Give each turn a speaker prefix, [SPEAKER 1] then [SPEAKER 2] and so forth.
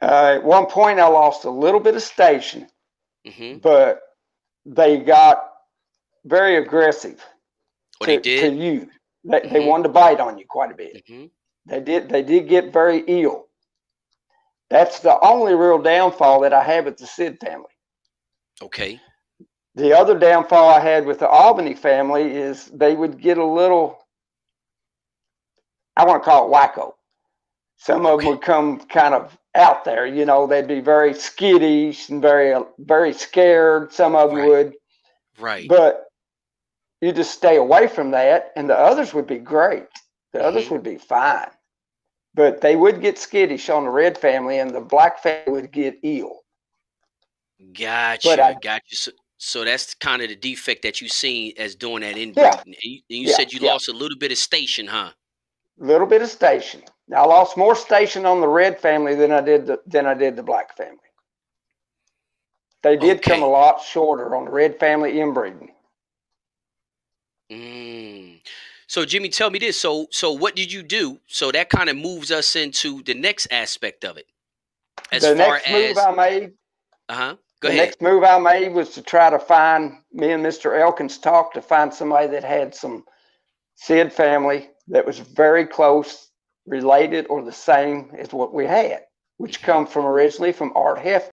[SPEAKER 1] Uh, at one point, I lost a little bit of station,
[SPEAKER 2] Mm-hmm.
[SPEAKER 1] but they got very aggressive
[SPEAKER 2] What
[SPEAKER 1] to,
[SPEAKER 2] they
[SPEAKER 1] to you. They, they
[SPEAKER 2] Mhm.
[SPEAKER 1] wanted to bite on you quite a bit.
[SPEAKER 2] Mm-hmm.
[SPEAKER 1] They did. They did get very ill. That's the only real downfall that I have with the Sid family.
[SPEAKER 2] Okay.
[SPEAKER 1] The other downfall I had with the Albany family is they would get a little, I want to call it wacko. Some of them would come kind of out there, you know, they'd be very skittish and very, very scared. Some of them
[SPEAKER 2] Right.
[SPEAKER 1] would,
[SPEAKER 2] Right.
[SPEAKER 1] but you just stay away from that. And the others would be great. The others
[SPEAKER 2] Mhm.
[SPEAKER 1] would be fine. But they would get skittish on the red family and the black family would get ill.
[SPEAKER 2] Gotcha.
[SPEAKER 1] I-
[SPEAKER 2] gotcha. So, so that's kind of the defect that you seen as doing that inbreeding.
[SPEAKER 1] Yeah.
[SPEAKER 2] And you, and you
[SPEAKER 1] Yeah,
[SPEAKER 2] said you
[SPEAKER 1] yeah.
[SPEAKER 2] lost a little bit of station, huh?
[SPEAKER 1] little bit of station. Now, I lost more station on the red family than I did the, than I did the black family. They did come a lot shorter on the red family inbreeding.
[SPEAKER 2] Mm. So Jimmy, tell me this. So so what did you do? So that kind of moves us into the next aspect of it. As
[SPEAKER 1] the
[SPEAKER 2] far
[SPEAKER 1] next
[SPEAKER 2] as
[SPEAKER 1] move I made,
[SPEAKER 2] uh-huh. Go
[SPEAKER 1] the
[SPEAKER 2] ahead.
[SPEAKER 1] next move I made was to try to find me and Mr. Elkins talked to find somebody that had some Sid family that was very close related or the same as what we had, which come from originally from Art Heft.